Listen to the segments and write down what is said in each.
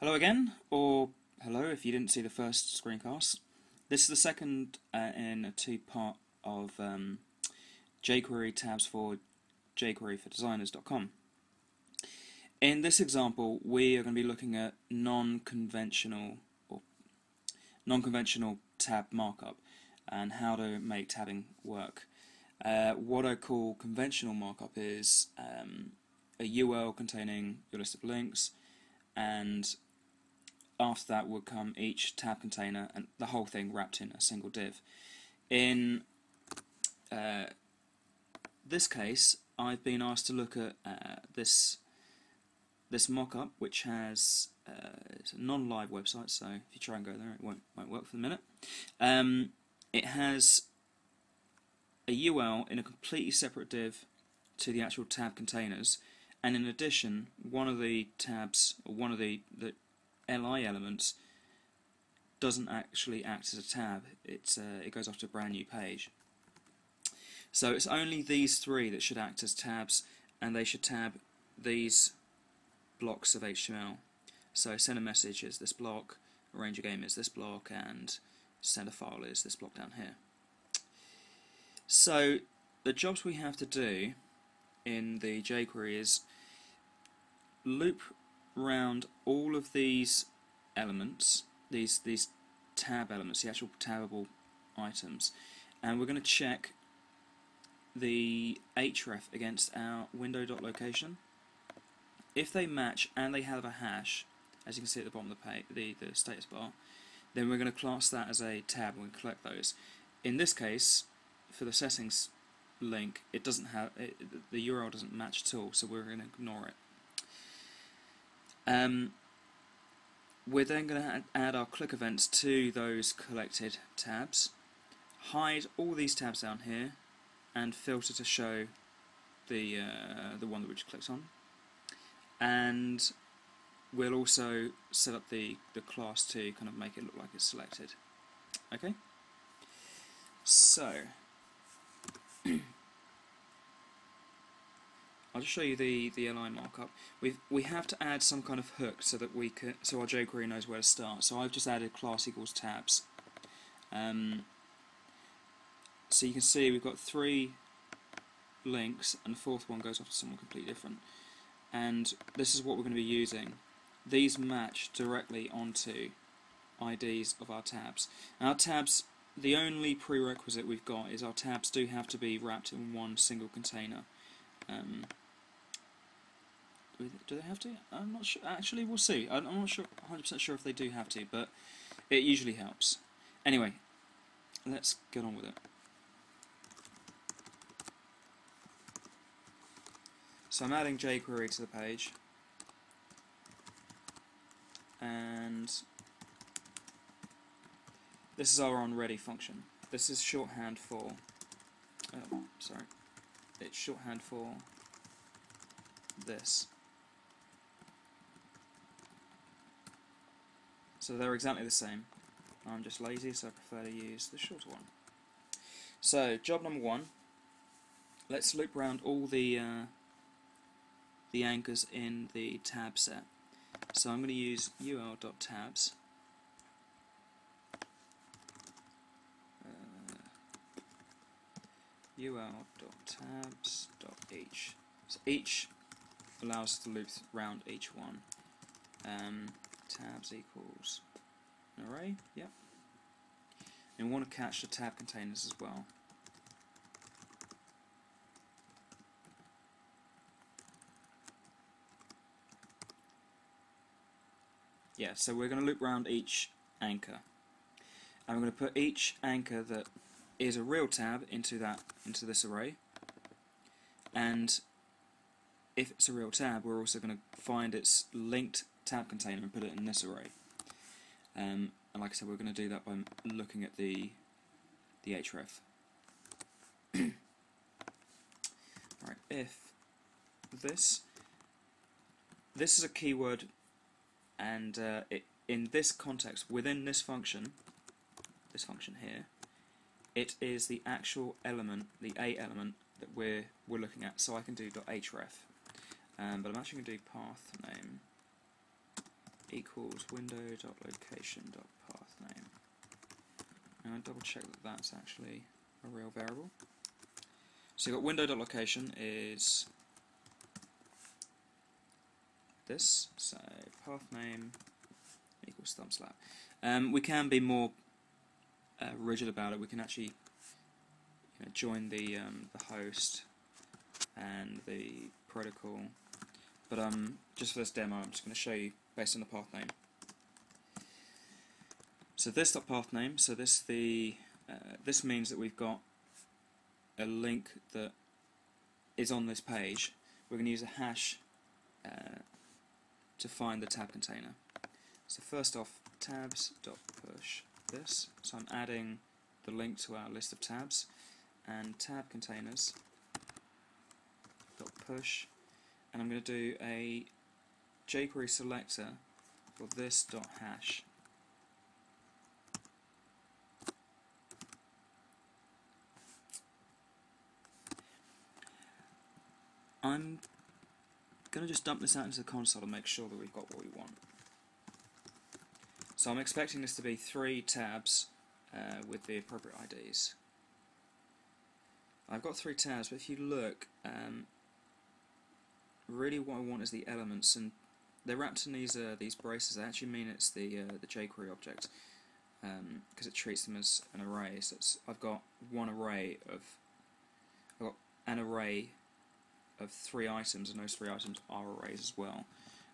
Hello again, or hello if you didn't see the first screencast. This is the second uh, in a two-part of um, jQuery tabs for jQueryfordesigners.com. In this example, we are going to be looking at non-conventional or non-conventional tab markup and how to make tabbing work. Uh, what I call conventional markup is um, a URL containing your list of links and after that would come each tab container and the whole thing wrapped in a single div. In uh, this case, I've been asked to look at uh, this this mockup, which has uh, it's a non-live website, so if you try and go there, it won't won't work for the minute. Um, it has a UL in a completely separate div to the actual tab containers, and in addition, one of the tabs one of the the li elements doesn't actually act as a tab. It's uh, it goes off to a brand new page. So it's only these three that should act as tabs, and they should tab these blocks of HTML. So send a message is this block, arrange a game is this block, and send a file is this block down here. So the jobs we have to do in the jQuery is loop around all of these elements, these these tab elements, the actual tabbable items, and we're going to check the href against our window.location. If they match and they have a hash, as you can see at the bottom of the, page, the, the status bar, then we're going to class that as a tab and we collect those. In this case, for the settings link, it doesn't have it, the URL doesn't match at all, so we're going to ignore it. Um, we're then going to add our click events to those collected tabs, hide all these tabs down here, and filter to show the uh, the one that we just clicked on. And we'll also set up the, the class to kind of make it look like it's selected. Okay? So, I'll just show you the, the li markup. we we have to add some kind of hook so that we can so our jQuery knows where to start. So I've just added class equals tabs. Um, so you can see we've got three links and the fourth one goes off to someone completely different. And this is what we're going to be using. These match directly onto IDs of our tabs. Our tabs, the only prerequisite we've got is our tabs do have to be wrapped in one single container. Um, do they have to? I'm not sure. Actually, we'll see. I'm not sure, 100% sure if they do have to, but it usually helps. Anyway, let's get on with it. So I'm adding jQuery to the page, and this is our onReady function. This is shorthand for. Oh, sorry. It's shorthand for this. So they're exactly the same. I'm just lazy, so I prefer to use the shorter one. So, job number one. Let's loop around all the uh, the anchors in the tab set. So I'm going to use ul.tabs. Uh, ul.tabs.each. So each allows us to loop around each one. Um, tabs equals an array, yep. And we want to catch the tab containers as well. Yeah, so we're going to loop around each anchor. And we're going to put each anchor that is a real tab into that into this array. And if it's a real tab, we're also going to find its linked tab container and put it in this array. Um, and like I said, we're going to do that by looking at the the href. right, if this this is a keyword, and uh, it, in this context, within this function, this function here, it is the actual element, the a element that we're we're looking at. So I can do .href, um, but I'm actually going to do path name equals window.location.pathname. Now I double check that that's actually a real variable. So you've got window.location is this, so path name equals thumb slap. Um, we can be more uh, rigid about it. We can actually you know, join the um, the host and the protocol. But um, just for this demo, I'm just going to show you based on the path name. So this dot path name. So this the uh, this means that we've got a link that is on this page. We're going to use a hash uh, to find the tab container. So first off, tabs dot push this. So I'm adding the link to our list of tabs and tab containers dot push and I'm going to do a jQuery selector for this dot hash I'm going to just dump this out into the console and make sure that we've got what we want. So I'm expecting this to be three tabs uh, with the appropriate IDs. I've got three tabs, but if you look, um, really what I want is the elements, and they're wrapped in these uh, these braces. I actually mean it's the uh, the jQuery object because um, it treats them as an array. So I've got one array of I've got an array of three items, and those three items are arrays as well.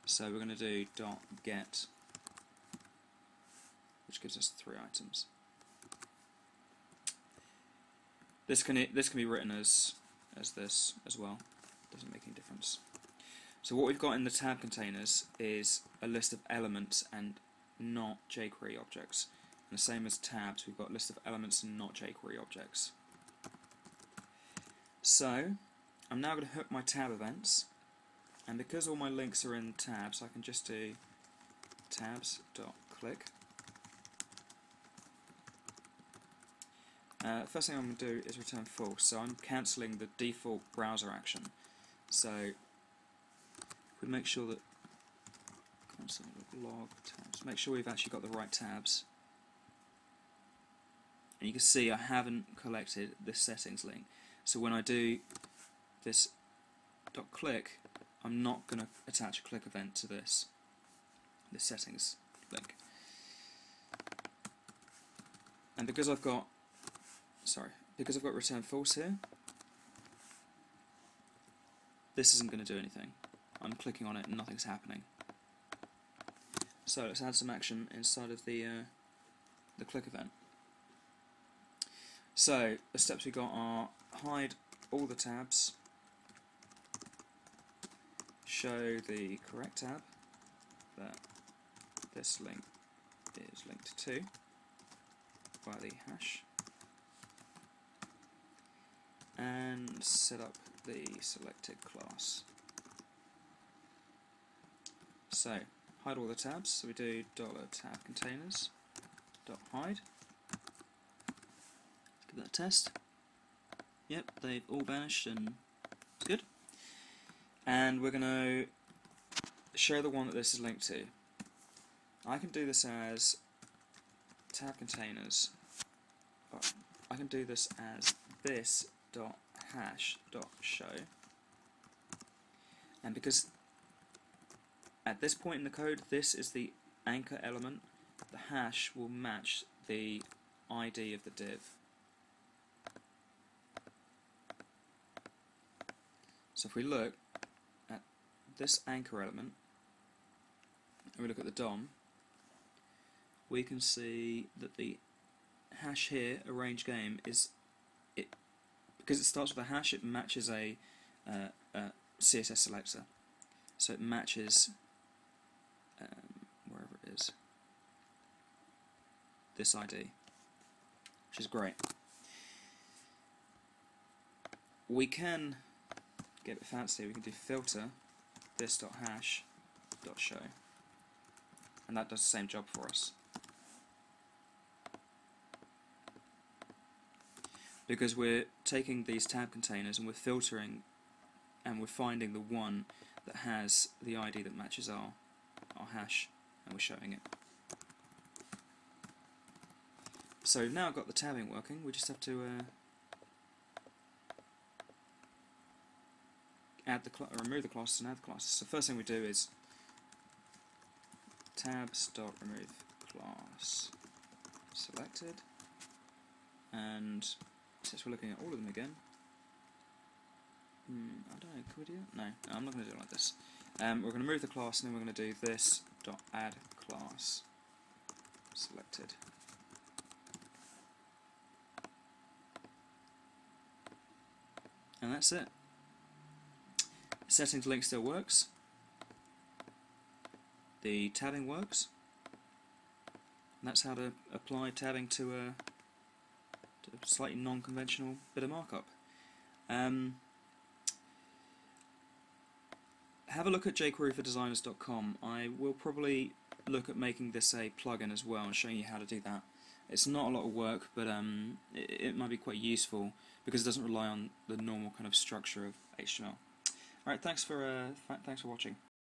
So we're going to do dot get, which gives us three items. This can this can be written as as this as well. Doesn't make any difference. So what we've got in the tab containers is a list of elements and not jQuery objects. And the same as tabs, we've got a list of elements and not jQuery objects. So I'm now going to hook my tab events, and because all my links are in tabs, I can just do tabs.click. Uh, first thing I'm going to do is return false, so I'm cancelling the default browser action. So we make sure that log tabs, make sure we've actually got the right tabs. And you can see I haven't collected this settings link. So when I do this dot click, I'm not going to attach a click event to this this settings link. And because I've got sorry, because I've got return false here, this isn't going to do anything. I'm clicking on it and nothing's happening. So let's add some action inside of the uh, the click event. So the steps we got are hide all the tabs show the correct tab that this link is linked to by the hash and set up the selected class. So hide all the tabs, so we do dollar tab containers dot hide. Let's give that a test. Yep, they've all vanished and it's good and we're going to show the one that this is linked to. I can do this as tab containers. I can do this as this dot hash dot show, and because at this point in the code this is the anchor element, the hash will match the ID of the div. So if we look, at this anchor element, and we look at the DOM, we can see that the hash here, arrange game, is it because it starts with a hash, it matches a, uh, a CSS selector, so it matches um, wherever it is this ID, which is great. We can get a bit fancy. We can do filter this this.hash.show and that does the same job for us. Because we're taking these tab containers and we're filtering and we're finding the one that has the ID that matches our, our hash and we're showing it. So now I've got the tabbing working, we just have to uh, add the remove the classes and add the classes. So first thing we do is tabs dot remove class selected, and since we're looking at all of them again, hmm, I don't know, could we do that? No, no I'm not going to do it like this. Um, we're going to remove the class and then we're going to do this dot add class selected. And that's it. Settings link still works. The tabbing works. And that's how to apply tabbing to a, to a slightly non-conventional bit of markup. Um, have a look at jQueryForDesigners.com. I will probably look at making this a plugin as well and showing you how to do that. It's not a lot of work, but um, it, it might be quite useful because it doesn't rely on the normal kind of structure of HTML. Alright, thanks for uh, thanks for watching.